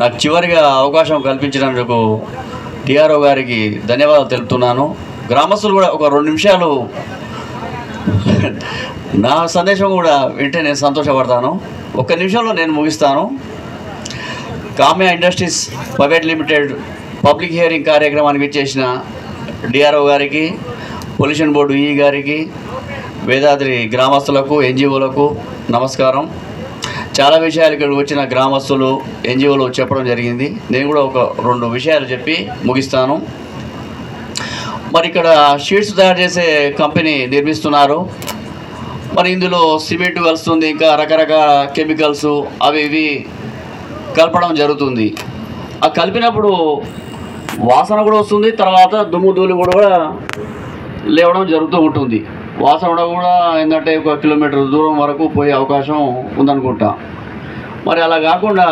నాకు చివరిగా అవకాశం కల్పించినందుకు టిఆర్ఓ గారికి ధన్యవాదాలు తెలుపుతున్నాను. గ్రామస్తులు కూడా ఒక రెండు నిమిషాలు నా సందేశం కూడా వింటే నేను సంతోషపడతాను. ఒక్క నిమిషంలో నేను ముగిస్తాను. Kamya industries private limited public hearing కార్యక్రమానికి ఇచ్చేసిన డిఆర్ఓ గారికి పొల్యూషన్ బోర్డు ఈ గారికి వేదాద్రి గ్రామస్తులకు ఎన్జిఓలకు నమస్కారం. చాలా విషయాలు ఇక్కడ వచ్చిన గ్రామస్తులు ఎన్జిఓలు చెప్పడం జరిగింది. నేను కూడా ఒక రెండు విషయాలు చెప్పి ముగిస్తాను. మరి ఇక్కడ షీట్స్ తయారు చేసే కంపెనీ నిర్మిస్తున్నారు. మరి ఇందులో సిమెంట్ కలుస్తుంది ఇంకా రకరకాల కెమికల్స్ అవి ఇవి కలపడం జరుగుతుంది. ఆ కలిపినప్పుడు వాసన కూడా వస్తుంది తర్వాత దుమ్ము ధూళి కూడా లేవడం జరుగుతూ ఉంటుంది. వాసన కూడా ఏంటంటే ఒక కిలోమీటర్ దూరం వరకు పోయే అవకాశం ఉందనుకుంటా. మరి అలా కాకుండా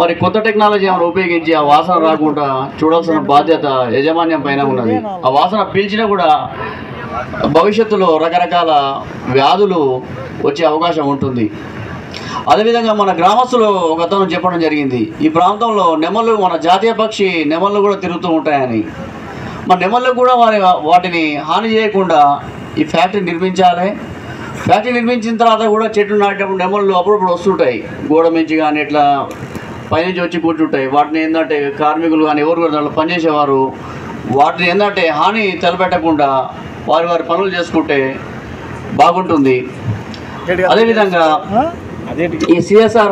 మరి కొత్త టెక్నాలజీ ఏమైనా ఉపయోగించి ఆ వాసన రాకుండా చూడాల్సిన బాధ్యత యజమాన్యం పైన ఉన్నది. ఆ వాసన పీల్చినా కూడా భవిష్యత్తులో రకరకాల వ్యాధులు వచ్చే అవకాశం ఉంటుంది. అదేవిధంగా మన గ్రామస్తులు ఒక అతను చెప్పడం జరిగింది ఈ ప్రాంతంలో నెమళ్ళు మన జాతీయ పక్షి నెమళ్ళు కూడా తిరుగుతూ ఉంటాయని. మన నెమళ్ళు కూడా వారి వాటిని హాని చేయకుండా ఈ ఫ్యాక్టరీ నిర్మించాలి. ఫ్యాక్టరీ నిర్మించిన తర్వాత కూడా చెట్లు నాటేటప్పుడు నెమళ్ళు అప్పుడప్పుడు వస్తుంటాయి. గోడ మించి కానీ ఇట్లా పైనుంచి వచ్చి కూర్చుంటాయి. వాటిని ఏంటంటే కార్మికులు కానీ ఎవరు కూడా దాంట్లో పనిచేసేవారు. వాటిని ఏంటంటే హాని తలపెట్టకుండా వారి వారి పనులు చేసుకుంటే బాగుంటుంది. అదేవిధంగా ఈ సిఎస్ఆర్